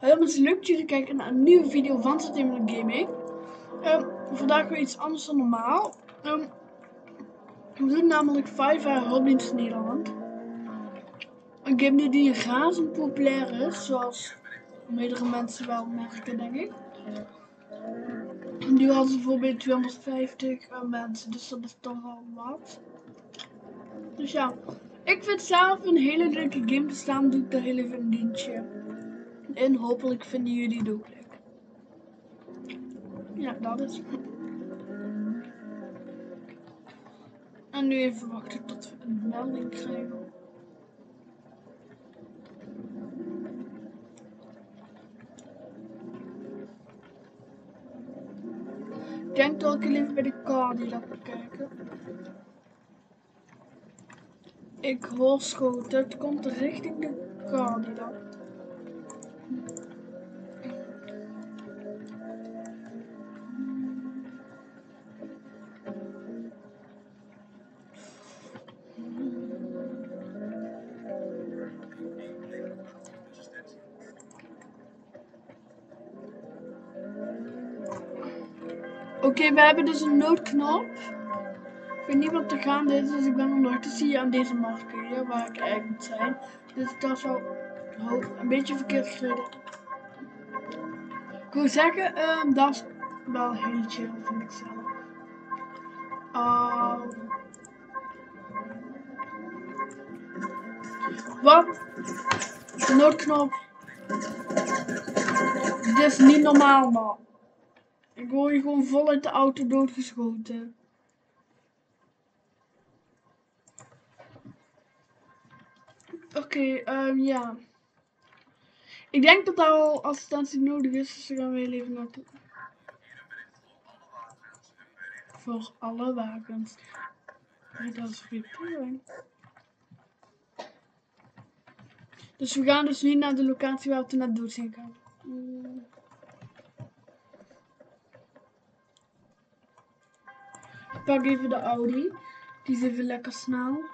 Hallo mensen, leuk dat jullie kijken naar een nieuwe video van Entertainment Gaming. Ehm, vandaag weer iets anders dan normaal. Ehm, we doen namelijk Five Robins Nederland. Een game die razend populair is, zoals meerdere mensen wel merken denk ik. Nu hadden ze bijvoorbeeld 250 uh, mensen, dus dat is toch wel wat. Dus ja, ik vind zelf een hele leuke game te staan, doe ik daar heel even een. En hopelijk vinden jullie het ook leuk. Ja, dat is. En nu even wachten tot we een melding krijgen. Ik denk dat ik even bij de Cadillac kijken. Ik hoor schoten, het komt richting de Cadillac. Oké, we hebben dus een noodknop. Ik weet niet wat er gaande is, dus ik ben nog te zien aan deze marker hier, waar ik eigenlijk moet zijn. Dus dat is een beetje verkeerd gereden. Ik wil zeggen, um, dat is wel heel chill, vind ik zelf. Uh, wat? De noodknop. Dit is niet normaal, man. Ik word je gewoon vol uit de auto doodgeschoten. Oké, um, ja. Ik denk dat daar al assistentie nodig is, dus we gaan weer even naartoe. Voor alle wagens. dat is weer Dus we gaan dus nu naar de locatie waar we net dood zijn gaan. Mm. pak even de Audi. Die is even lekker snel.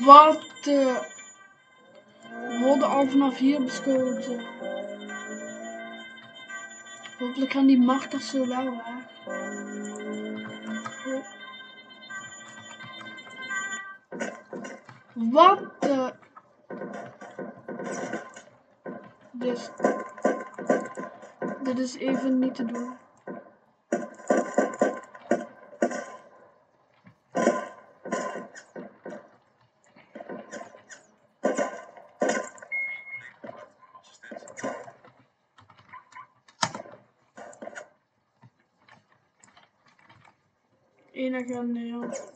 Wat de... worden al vanaf hier beschoten. Hopelijk gaan die machtig zo wel weg. Wat de... Dus... Dit is even niet te doen. Agent Nederland.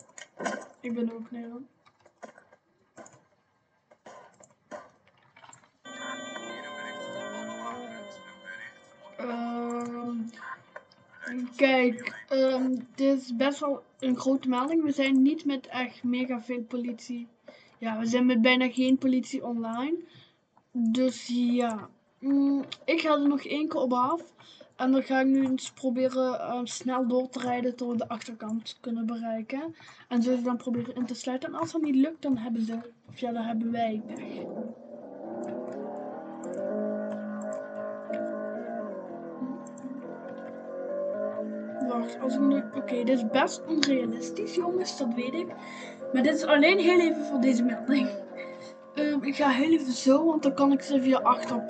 Ik ben ook Nederland. Um, kijk, um, dit is best wel een grote melding. We zijn niet met echt mega veel politie. Ja, we zijn met bijna geen politie online. Dus ja, mm, ik ga er nog één keer op af. En dan ga ik nu eens proberen uh, snel door te rijden tot we de achterkant kunnen bereiken. En zullen we dan proberen in te sluiten. En als dat niet lukt, dan hebben ze, of ja, dan hebben wij pech. Wacht, als ik nu... Oké, dit is best onrealistisch, jongens, dat weet ik. Maar dit is alleen heel even voor deze melding. Um, ik ga heel even zo, want dan kan ik ze via achter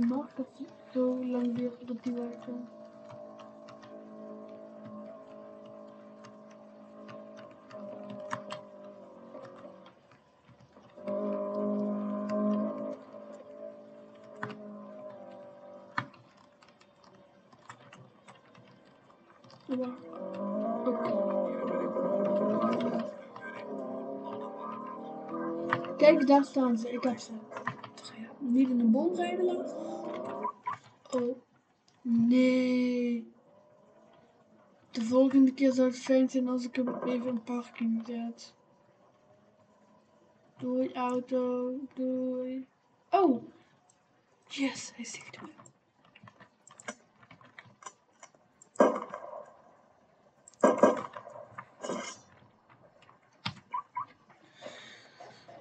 wachten dat het zo lang duurt voordat die werken. Kijk, daar staan ze. Ik heb ze. Niet in een boom rijden. Oh. Nee. De volgende keer zou het fijn zijn als ik hem even in parking zet. Doei auto. Doei. Oh. Yes, hij ziet me.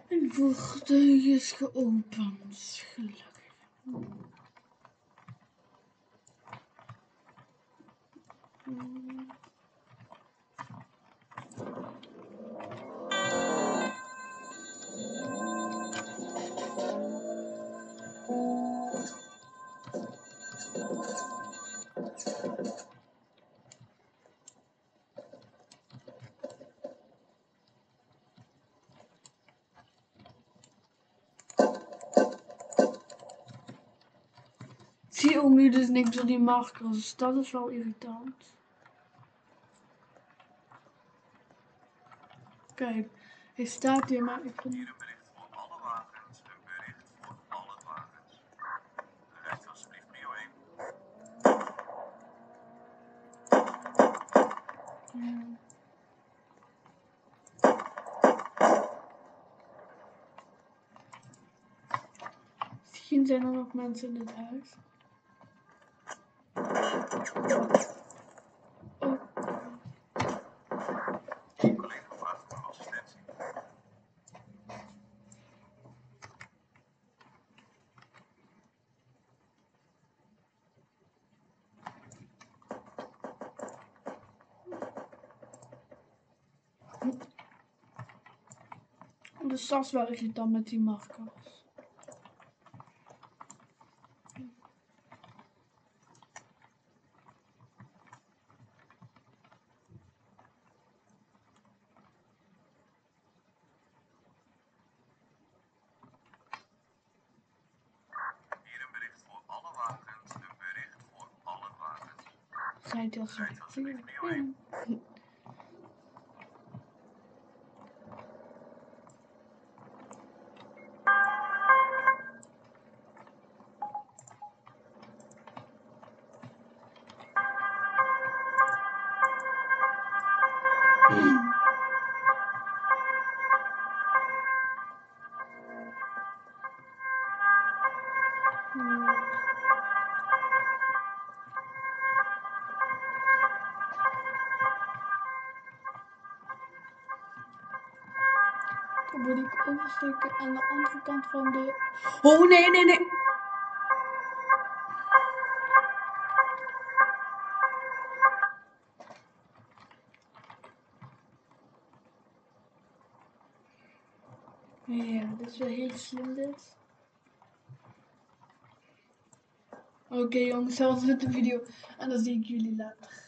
Een voertuig is geopend, gelukkig. Zie ook nu dus niks door die markers. Dat is wel irritant. Kijk, hij staat hier, maar ik. Hier een bericht voor alle wagens, een bericht voor alle wagens. Rijdt alsjeblieft prio 1. Ja. Misschien zijn er nog mensen in het huis. Oh, Collega vraagt om assistentie. de sas wel irritant met die markers. Hier een bericht voor alle wagens, een bericht voor alle wagens. Zijn het als Rijdt alsjeblieft prio 1. Dan moet ik oversteken aan de andere kant van de... Oh nee, nee, nee. Ja, dit is wel heel slim dit. Oké jongens, dat was het de video. En dan zie ik jullie later.